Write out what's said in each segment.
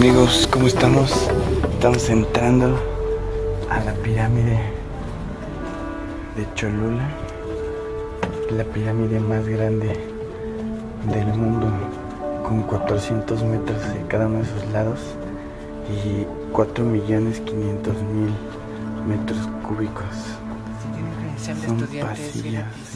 amigos, ¿cómo estamos? Estamos entrando a la pirámide de Cholula, la pirámide más grande del mundo, con 400 metros de cada uno de sus lados y 4 millones 500 mil metros cúbicos. Son pasillas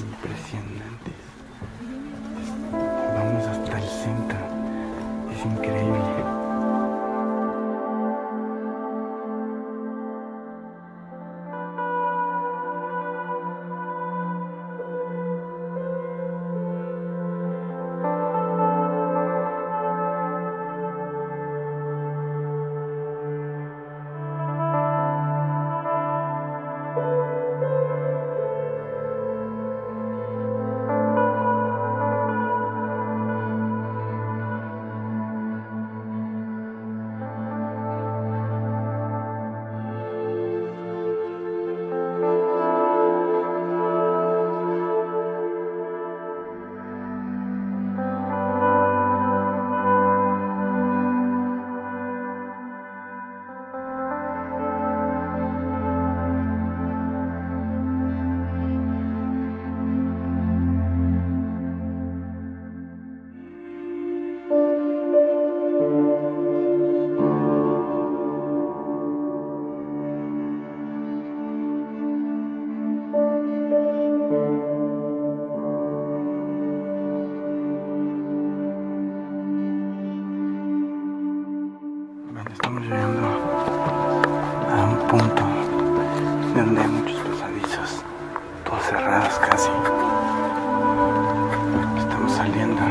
estamos llegando a un punto donde hay muchos pasadizos, todos cerrados casi. Estamos saliendo.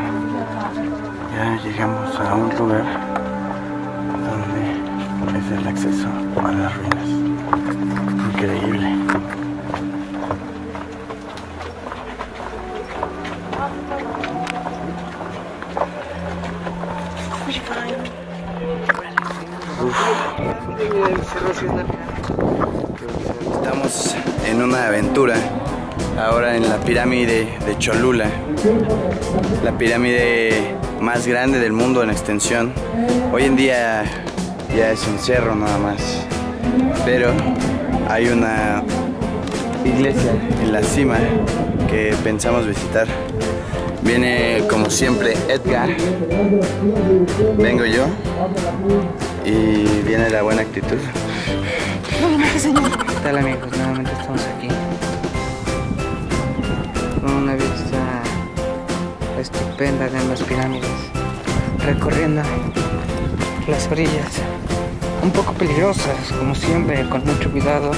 Ya llegamos a un lugar donde es el acceso a las ruinas. Increíble. Aventura ahora en la pirámide de Cholula, la pirámide más grande del mundo en extensión. Hoy en día ya es un cerro nada más, pero hay una iglesia en la cima que pensamos visitar. Viene como siempre Edgar, vengo yo y viene la buena actitud. ¿Qué tal amigos? Nuevamente estamos aquí estupenda de las pirámides recorriendo las orillas. Un poco peligrosas como siempre con mucho cuidado.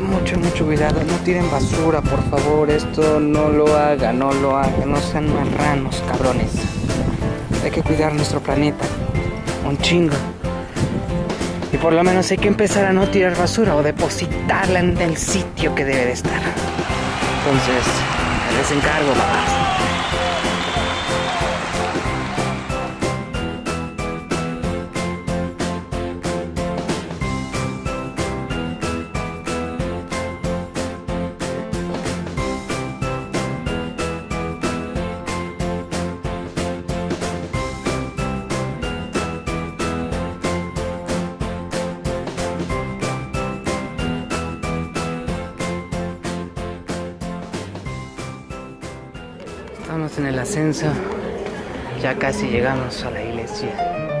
Mucho mucho cuidado. No tiren basura por favor. Esto no lo hagan no lo hagan. No sean marranos cabrones. Hay que cuidar nuestro planeta un chingo. Y por lo menos hay que empezar a no tirar basura o depositarla en el sitio que debe de estar. Entonces, les encargo, papás. Estamos en el ascenso. Ya casi llegamos a la iglesia.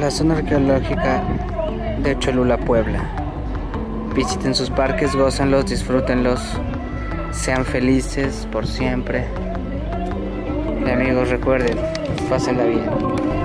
La zona arqueológica de Cholula, Puebla. Visiten sus parques, gózanlos, disfrútenlos, sean felices por siempre. Y amigos, recuerden, pásenla bien.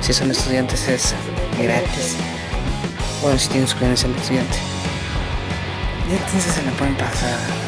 Si son estudiantes es gratis. Bueno, si tienen su credencial de estudiante. Y entonces se la pueden pasar.